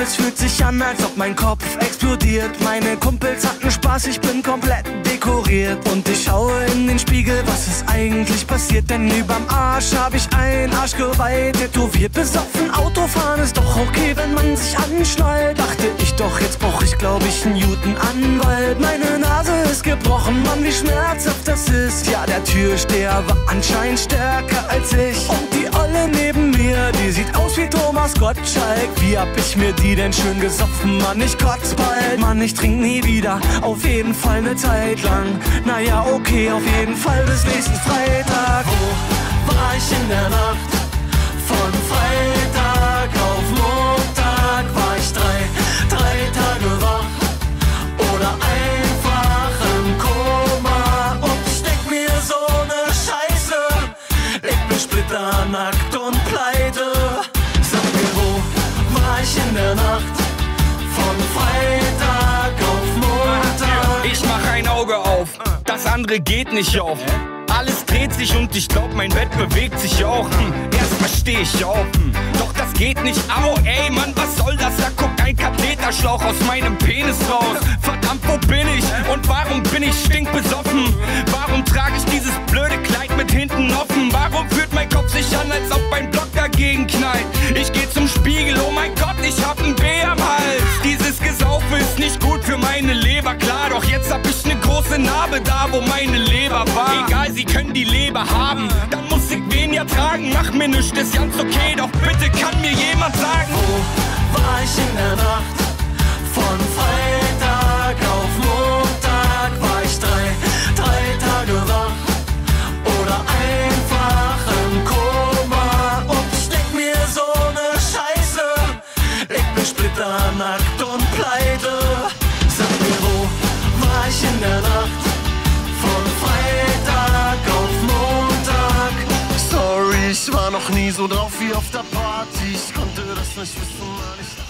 es fühlt sich an, als ob mein Kopf explodiert. Meine Kumpels hatten Spaß, ich bin komplett dekoriert. Und ich schaue in den Spiegel, was ist eigentlich passiert? Denn überm Arsch hab ich ein Arschgeweih tätowiert. Besoffen Autofahren ist doch okay, wenn man sich anschnallt. Dachte ich doch, jetzt brauch ich glaub ich einen Newton Anwalt. Meine Nase ist gebrochen, Mann, wie schmerzhaft das ist. Ja, der Türsteher war anscheinend stärker als ich. Und die Olle neben mir, die sieht aus Thomas Gottschalk. Wie hab ich mir die denn schön gesoffen, Mann, ich kotz bald. Mann, ich trink nie wieder, auf jeden Fall ne Zeit lang. Naja, okay, auf jeden Fall bis nächsten Freitag. Wo war ich in der Nacht? Von Freitag auf Montag war ich drei, drei Tage wach. Oder einfach im Koma. Und ich denk mir so ne Scheiße. Leg mich splitternackt und pleite. Ich in der Nacht? Von Freitag auf Montag. Ich mach ein Auge auf, das andere geht nicht auf. Alles dreht sich und ich glaub, mein Bett bewegt sich auch. Hm, erstmal steh ich auf, hm, doch das geht nicht. Au, ey, Mann, was soll das? Da guckt ein Katheterschlauch aus meinem Penis raus. Verdammt, wo bin ich? Und warum bin ich stinkbesoffen? Warum trage ich dieses blöde Kleid mit hinten offen? Warum fühlt mein Kopf sich an, als ob ein Block dagegen knallt? Ich geh Leber, klar. Doch jetzt hab ich ne große Narbe da, wo meine Leber war. Egal, sie können die Leber haben, dann muss ich wen ja tragen. Mach mir nichts, ist ganz okay, doch bitte kann mir jemand sagen. Wo war ich in der Nacht? Von Freitag auf Montag war ich drei, drei Tage wach. Oder einfach im Koma. Und ich denk mir so ne Scheiße. Leg mich splitternackt und pleite. In der Nacht? Von Freitag auf Montag. Sorry, ich war noch nie so drauf wie auf der Party. Ich konnte das nicht wissen, Mann. Ich